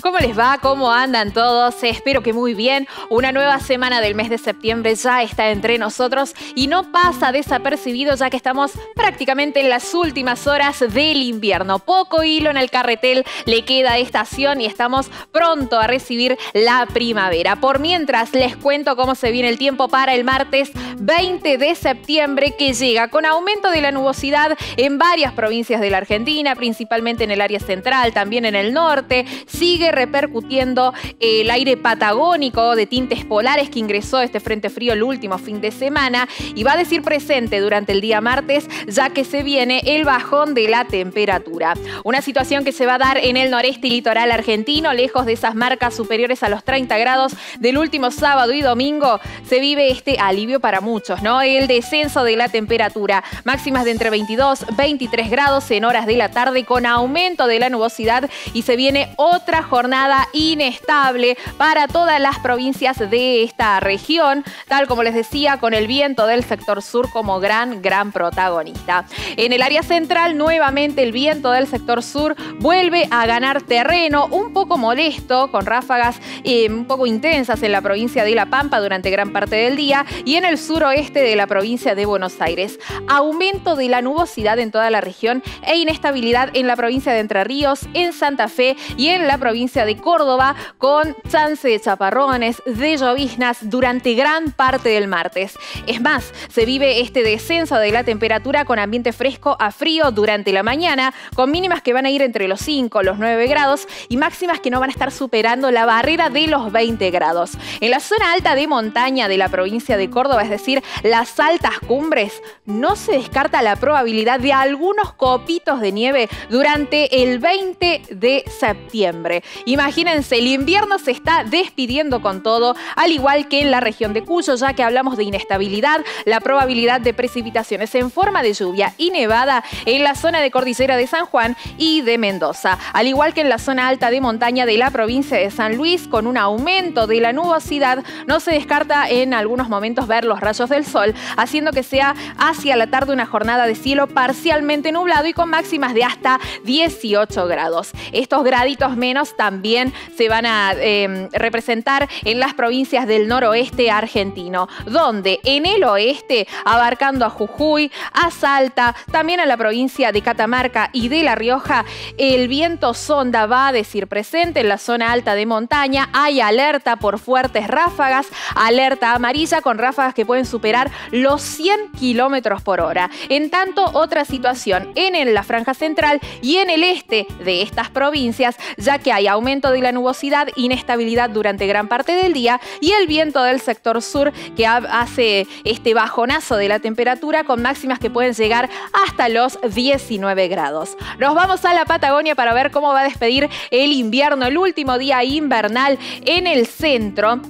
¿Cómo les va? ¿Cómo andan todos? Espero que muy bien. Una nueva semana del mes de septiembre ya está entre nosotros y no pasa desapercibido ya que estamos prácticamente en las últimas horas del invierno. Poco hilo en el carretel le queda a estación y estamos pronto a recibir la primavera. Por mientras les cuento cómo se viene el tiempo para el martes 20 de septiembre que llega con aumento de la nubosidad en varias provincias de la Argentina, principalmente en el área central, también en el norte. Sigue repercutiendo el aire patagónico de tintes polares que ingresó este frente frío el último fin de semana y va a decir presente durante el día martes ya que se viene el bajón de la temperatura. Una situación que se va a dar en el noreste y litoral argentino, lejos de esas marcas superiores a los 30 grados del último sábado y domingo, se vive este alivio para muchos, ¿no? El descenso de la temperatura, máximas de entre 22 23 grados en horas de la tarde con aumento de la nubosidad y se viene otra jornada inestable para todas las provincias de esta región, tal como les decía, con el viento del sector sur como gran, gran protagonista. En el área central, nuevamente el viento del sector sur vuelve a ganar terreno, un poco molesto, con ráfagas eh, un poco intensas en la provincia de La Pampa durante gran parte del día y en el suroeste de la provincia de Buenos Aires. Aumento de la nubosidad en toda la región e inestabilidad en la provincia de Entre Ríos, en Santa Fe y en la provincia de Córdoba, con chance de chaparrones, de lloviznas durante gran parte del martes. Es más, se vive este descenso de la temperatura con ambiente fresco a frío durante la mañana, con mínimas que van a ir entre los 5 los 9 grados y máximas que no van a estar superando la barrera de los 20 grados. En la zona alta de montaña de la provincia de Córdoba, es decir, las altas cumbres, no se descarta la probabilidad de algunos copitos de nieve durante el 20 de septiembre. Imagínense, el invierno se está despidiendo con todo, al igual que en la región de Cuyo, ya que hablamos de inestabilidad, la probabilidad de precipitaciones en forma de lluvia y nevada en la zona de cordillera de San Juan y de Mendoza, al igual que en la zona alta de montaña de la provincia de San Luis, con un aumento de la nubosidad, no se descarta en algunos momentos ver los rayos del sol, haciendo que sea hacia la tarde una jornada de cielo parcialmente nublado y con máximas de hasta 18 grados. Estos graditos menos también se van a em, representar en las provincias del noroeste argentino, donde en el oeste, abarcando a Jujuy, a Salta, también a la provincia de Catamarca y de La Rioja, el viento sonda va a decir presente en la zona alta de montaña. Hay alerta por fuertes ráfagas, alerta amarilla con ráfagas que pueden superar los 100 kilómetros por hora. En tanto, otra situación en la franja central y en el este de estas provincias, ya que hay aumento de la nubosidad, inestabilidad durante gran parte del día y el viento del sector sur que hace este bajonazo de la temperatura con máximas que pueden llegar hasta los 19 grados. Nos vamos a la Patagonia para ver cómo va a despedir el invierno, el último día invernal en el centro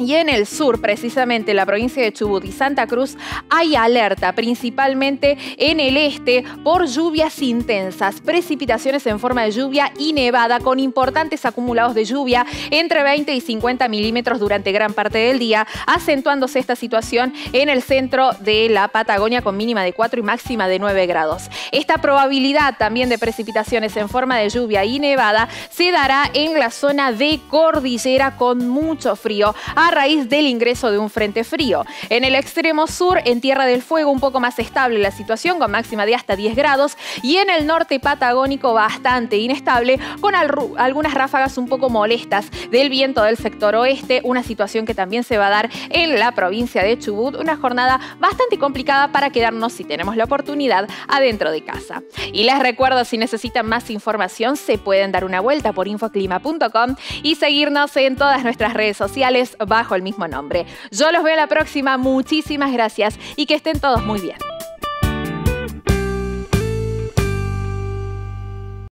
y en el sur, precisamente la provincia de Chubut y Santa Cruz, hay alerta, principalmente en el este, por lluvias intensas, precipitaciones en forma de lluvia y nevada, con importantes acumulados de lluvia entre 20 y 50 milímetros durante gran parte del día, acentuándose esta situación en el centro de la Patagonia con mínima de 4 y máxima de 9 grados. Esta probabilidad también de precipitaciones en forma de lluvia y nevada se dará en la zona de cordillera con mucho frío raíz del ingreso de un frente frío. En el extremo sur, en Tierra del Fuego, un poco más estable la situación, con máxima de hasta 10 grados, y en el norte patagónico bastante inestable, con algunas ráfagas un poco molestas del viento del sector oeste, una situación que también se va a dar en la provincia de Chubut, una jornada bastante complicada para quedarnos, si tenemos la oportunidad, adentro de casa. Y les recuerdo, si necesitan más información, se pueden dar una vuelta por infoclima.com y seguirnos en todas nuestras redes sociales bajo el mismo nombre. Yo los veo la próxima, muchísimas gracias y que estén todos muy bien.